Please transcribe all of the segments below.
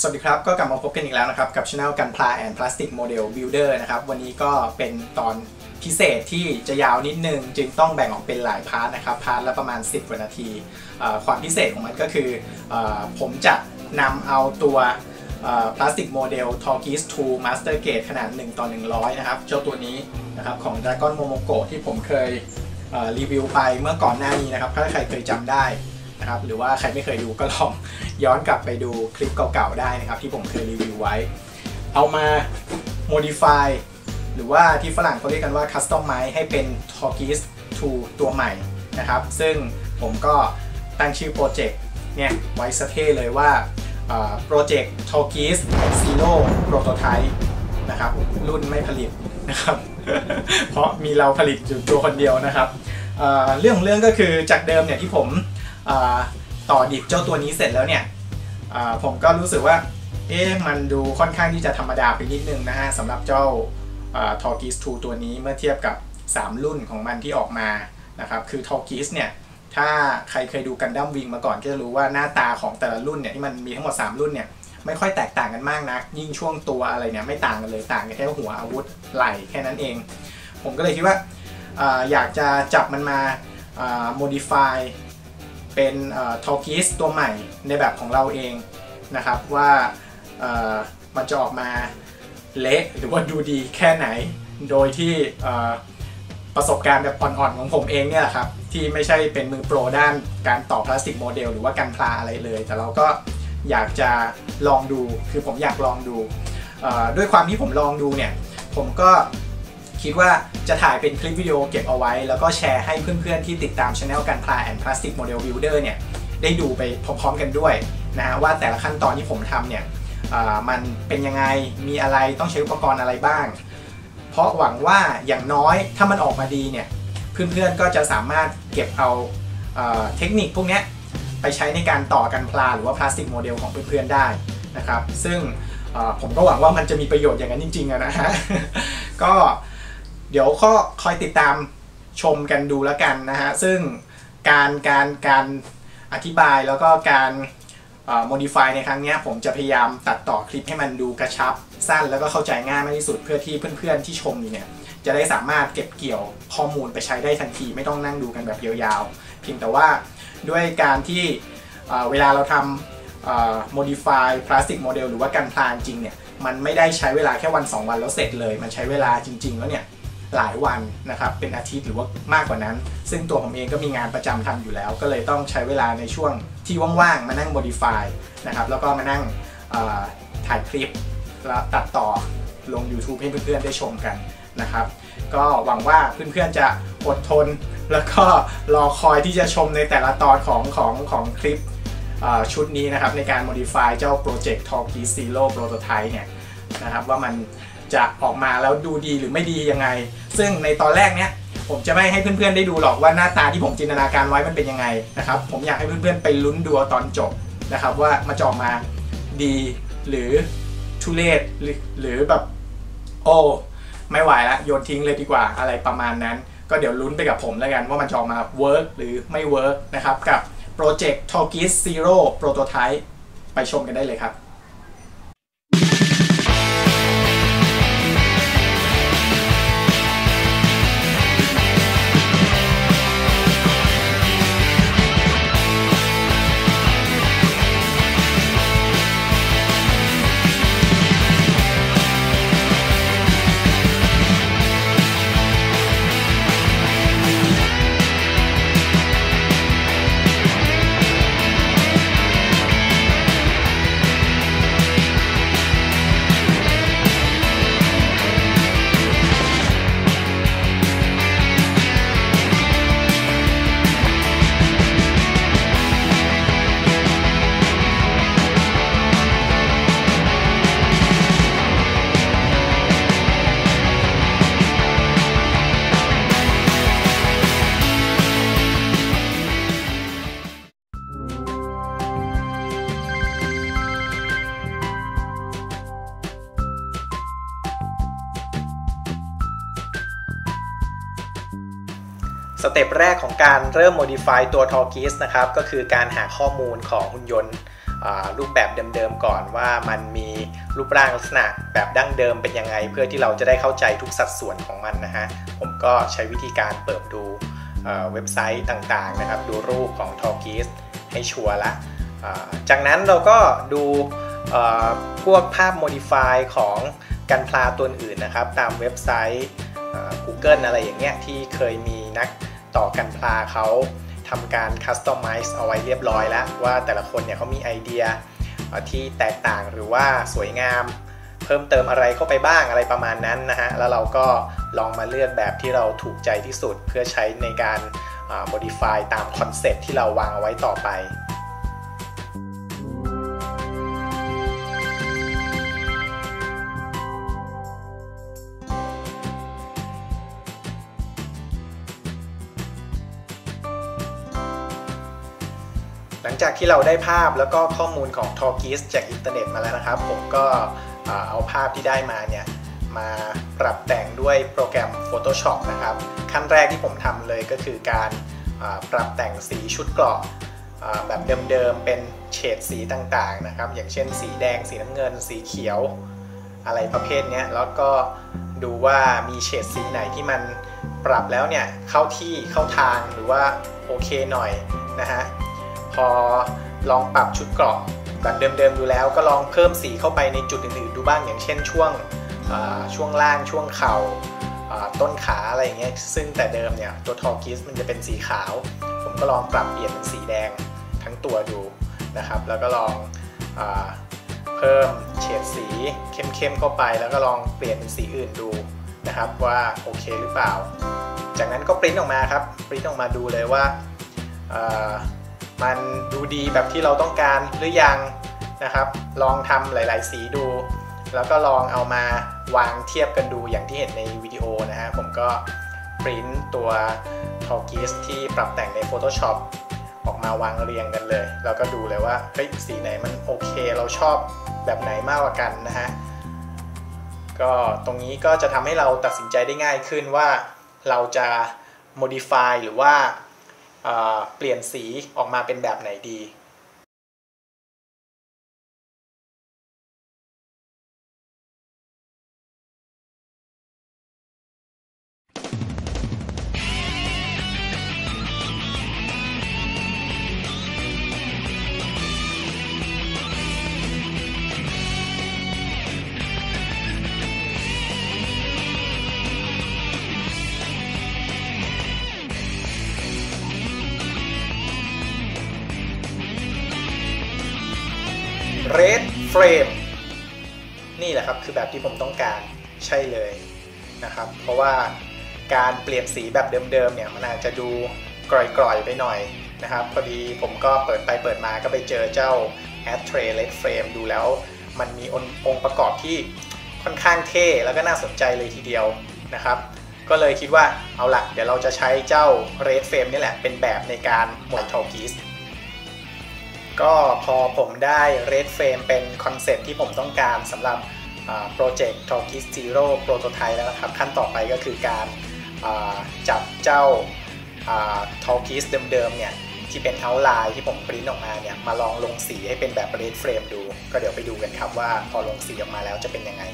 สวัสดีครับ ก็กลับมาพบกันอีกแล้วนะครับ กับช anel กันพลาแอนพลาสติกโมเดลบิลเดอร์นะครับ วันนี้ก็เป็นตอนพิเศษที่จะยาวนิดนึง จึงต้องแบ่งออกเป็นหลาย part นะครับ part ละประมาณ 10กว่านาที ความพิเศษของมันก็คืออผมจะนำเอาตัว plastic model t o r g i s 2 Master Gate ขนาด 1 ต่อ 100 นะครับ เจ้าตัวนี้นะครับของ Dragon Momoko ที่ผมเคยรีวิวไปเมื่อก่อนหน้านี้นะครับ ถ้าใครเคยจำได้ นะครับหรือว่าใครไม่เคยดูก็ลองย้อนกลับไปดูคลิปเก่าๆได้นะครับ ที่ผมเคยรีวิวไว้ เอามา modify หรือว่าที่ฝรั่งเขาเรียกกันว่า customize ให้เป็น t o r g i s 2ตัวใหม่นะครับ ซึ่งผมก็ตั้งชื่อโปรเจกต์เนี่ยไว้สเท่เลยว่าโปรเจกต์ t o r g i s Zero Prototype นะครับรุ่นไม่ผลิตนะครับ เพราะมีเราผลิตอยู่ตัวคนเดียวนะครับเรื่องของเรื่องก็คือจากเดิมเนี่ยที่ผม ต่อดิบเจ้าตัวนี้เสร็จแล้วเนี่ยผมก็รู้สึกว่าเอ๊ะมันดูค่อนข้างที่จะธรรมดาไปนิดนึงนะฮะสำหรับเจ้า Tallgeese 2ตัวนี้เมื่อเทียบกับ 3 รุ่นของมันที่ออกมานะครับคือ Tallgeese เนี่ยถ้าใครเคยดู Gundam Wing มาก่อนก็จะรู้ว่าหน้าตาของแต่ละรุ่นเนี่ยที่มันมีทั้งหมด 3 รุ่นเนี่ยไม่ค่อยแตกต่างกันมากนะยิ่งช่วงตัวอะไรเนี่ยไม่ต่างกันเลยต่างกันแค่หัวอาวุธไหล่แค่นั้นเอง ผมก็เลยคิดว่าออยากจะจับมันมาอ่า modify เป็น Tallgeese ตัวใหม่ในแบบของเราเองนะครับว่ามันจะออกมาเละหรือว่าดูดีแค่ไหน โดยที่ประสบการณ์แบบอ่อนๆของผมเองเนี่ยแหละครับ ที่ไม่ใช่เป็นมือโปรด้านการต่อ plastic model หรือว่ากันพลาอะไรเลย แต่เราก็อยากจะลองดูคือผมอยากลองดู ด้วยความที่ผมลองดูเนี่ย ผมก็ คิดว่าจะถ่ายเป็นคลิปวิดีโอเก็บเอาไว้ แล้วก็แชร์ให้เพื่อนๆที่ติดตามช anel การพลาแอนพลาสติกโมเดลบิลเดอร์เนี่ยได้ดูไปพร้อมๆกันด้วยนะฮะว่าแต่ละขั้นตอนที่ผมทำเนี่ยมันเป็นยังไงมีอะไรต้องใช้อุปกรณ์อะไรบ้าง เพราะหวังว่าอย่างน้อยถ้ามันออกมาดีเนี่ยเพื่อนๆก็จะสามารถเก็บเอาเอ่อเทคนิคพวกนี้ไปใช้ในการต่อกันพลาหรือว่าพลาสติกโมเดลของเพื่อนๆได้นะครับ ซึ่งผมก็หวังว่ามันจะมีประโยชน์อย่างนั้นจริงๆนะฮะก็ เดี๋ยวก็คอยติดตามชมกันดูแล้วกันนะฮะ ซึ่งการการการอธิบายแล้วก็การเอ่อ modify ในครั้งนี้ผมจะพยายามตัดต่อคลิปให้มันดูกระชับ สั้นแล้วก็เข้าใจง่ายมากที่สุดเพื่อที่เพื่อนๆที่ชมอยู่เนี่ยจะได้สามารถเก็บเกี่ยวข้อมูลไปใช้ได้ทันทีไม่ต้องนั่งดูกันแบบยาวๆ เพียงแต่ว่าด้วยการที่เวลาเราทำ modify พลาสติกโมเดลหรือว่าการพลานจริงเนี่ยมันไม่ได้ใช้เวลาแค่วัน 2 วันแล้วเสร็จเลย มันใช้เวลาจริง ๆ แล้วเนี่ย หลายวันนะครับเป็นอาทิตย์หรือว่ามากกว่านั้น ซึ่งตัวผมเองก็มีงานประจำทำอยู่แล้ว ก็เลยต้องใช้เวลาในช่วงที่ว่างๆ มานั่ง modify นะครับแล้วก็มานั่งถ่ายคลิปแล้วตัดต่อลง YouTube ให้เพื่อนๆได้ชมกันนะครับ ก็หวังว่าเพื่อนๆจะอดทน แล้วก็รอคอยที่จะชมในแต่ละตอนของของของคลิปชุดนี้นะครับในการ modify เจ้า Project t a l k i Zero Prototype เนี่ยนะครับว่ามัน จะออกมาแล้วดูดีหรือไม่ดียังไง ซึ่งในตอนแรกเนี้ยผมจะไม่ให้เพื่อนๆได้ดูหรอกว่าหน้าตาที่ผมจินตนาการไว้มันเป็นยังไงนะครับผมอยากให้เพื่อนๆไปลุ้นดูตอนจบนะครับว่ามันจะออกมาดีหรือทุเรศหรือหรือแบบโอ้ไม่ไหวแล้วโยนทิ้งเลยดีกว่าอะไรประมาณนั้น ก็เดี๋ยวลุ้นไปกับผมแล้วกันว่ามันจะออกมา work หรือไม่ work นะครับกับ Project t o r g i s Zero Prototype ไปชมกันได้เลยครับ สเต็ปแรกของการเริ่ม modify ตัว t o r g i s นะครับ ก็คือการหาข้อมูลของหุ่นยนต์รูปแบบเดิมๆก่อนว่ามันมีรูปร่างลักษณะแบบดั้งเดิมเป็นยังไง เพื่อที่เราจะได้เข้าใจทุกสัดส่วนของมันนะฮะ ผมก็ใช้วิธีการเปิดดูเว็บไซต์ต่างๆนะครับ ดูรูปของ t a l k i s ให้ชัวร์ละจากนั้นเราก็ดูพวกภาพ modify ของกันพลาตัวอื่นนะครับ ตามเว็บไซต์ Google อะไรอย่างเงี้ยที่เคยมี นักต่อกันพลาเขาทำการ customize เอาไว้เรียบร้อยแล้ว ว่าแต่ละคนเนี่ยเขามีไอเดียที่แตกต่างหรือว่าสวยงาม เพิ่มเติมอะไรเข้าไปบ้างอะไรประมาณนั้นนะฮะ แล้วเราก็ลองมาเลือกแบบที่เราถูกใจที่สุดเพื่อใช้ในการ modify ตาม concept ที่เราวางเอาไว้ต่อไป หลังจากที่เราได้ภาพแล้วก็ข้อมูลของ t a l k i s จากอินเทอร์เน็ตมาแล้วนะครับ ผมก็เอาภาพที่ได้มาเนี่ยมาปรับแต่งด้วยโปรแกรม Photoshop นะครับ ขั้นแรกที่ผมทำเลยก็คือการปรับแต่งสีชุดเกราะแบบเดิมๆ เป็นเฉดสีต่างๆนะครับ อย่างเช่น สีแดง สีน้ำเงิน สีเขียว อะไรประเภทนี้แล้วก็ดูว่ามีเฉดสีไหนที่มันปรับแล้วเนี่ยเข้าที่เข้าทางหรือว่าโอเคหน่อยนะฮะ พอลองปรับชุดเกราะแบบเดิมๆดูแล้วก็ลองเพิ่มสีเข้าไปในจุดอื่นๆดูบ้างอย่างเช่นช่วงช่วงล่างช่วงเข่าต้นขาอะไรอย่างเงี้ยซึ่งแต่เดิมเนี่ยตัวทอกิสมันจะเป็นสีขาว ผมก็ลองปรับเปลี่ยนเป็นสีแดงทั้งตัวดูนะครับ แล้วก็ลองอเพิ่มเฉดสีเข้มๆเข้าไป แล้วก็ลองเปลี่ยนเป็นสีอื่นดูนะครับว่าโอเคหรือเปล่า จากนั้นก็ปริ้นออกมาครับปริ้นออกมาดูเลยว่า มันดูดีแบบที่เราต้องการหรือยังนะครับ ลองทำหลาย ๆ สีดู แล้วก็ลองเอามาวางเทียบกันดูอย่างที่เห็นในวิดีโอนะฮะผมก็ปริ้นตัวทอกิสที่ปรับแต่งใน Photoshop ออกมาวางเรียงกันเลย แล้วก็ดูเลยว่าเฮ้ยสีไหนมันโอเค เราชอบแบบไหนมากกว่ากันนะฮะก็ตรงนี้ก็จะทำให้เราตัดสินใจได้ง่ายขึ้นว่าเราจะ modify หรือว่า เปลี่ยนสีออกมาเป็นแบบไหนดี เรดเฟรมนี่แหละครับคือแบบที่ผมต้องการใช่เลยนะครับ เพราะว่าการเปลี่ยนสีแบบเดิมๆเนี่ยมันอาจจะดูกร่อยๆไปหน่อยนะครับ พอดีผมก็เปิดไปเปิดมาก็ไปเจอเจ้า a d t r a y Red Frame ดูแล้ว มันมีองค์ประกอบที่ค่อนข้างเท่แล้วก็น่าสนใจเลยทีเดียวนะครับ ก็เลยคิดว่าเอาละเดี๋ยวเราจะใช้เจ้า Red Frame นี่แหละเป็นแบบในการหมดทอกิส ก็พอผมได้ Red Frame เป็น concept ที่ผมต้องการสำหรับโปรเจกต์ t o k i s Zero Prototype แล้วครับ ขั้นต่อไปก็คือการจับเจ้า t o k i s เดิมๆเนี่ยที่เป็น outline ที่ผมปริ้นออกมาเนี่ยมาลองลงสีให้เป็นแบบ Red Frame ดู ก็เดี๋ยวไปดูกันครับว่าพอลงสีออกมาแล้วจะเป็นยังไง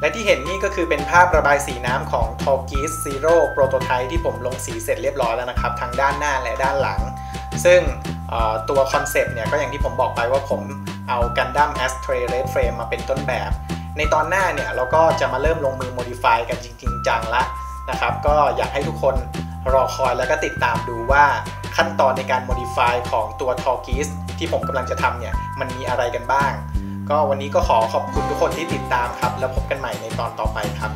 และที่เห็นนี่ก็คือเป็นภาพระบายสีน้ำของ t o g i s Zero Prototype ที่ผมลงสีเสร็จเรียบร้อยแล้วนะครับ ทั้งด้านหน้าและด้านหลัง ซึ่งตัวคอนเซปต์เนี่ยก็อย่างที่ผมบอกไปว่าผมเอา Gundam Astray Red Frame มาเป็นต้นแบบ ในตอนหน้าเนี่ยเราก็จะมาเริ่มลงมือ modify กันจริง ๆ จังละนะครับ ก็อยากให้ทุกคนรอคอยแล้วก็ติดตามดูว่าขั้นตอนในการ modify ของตัว t o g i s ที่ผมกำลังจะทำเนี่ยมันมีอะไรกันบ้าง ก็วันนี้ก็ขอขอบคุณทุกคนที่ติดตามครับ แล้วพบกันใหม่ในตอนต่อไปครับ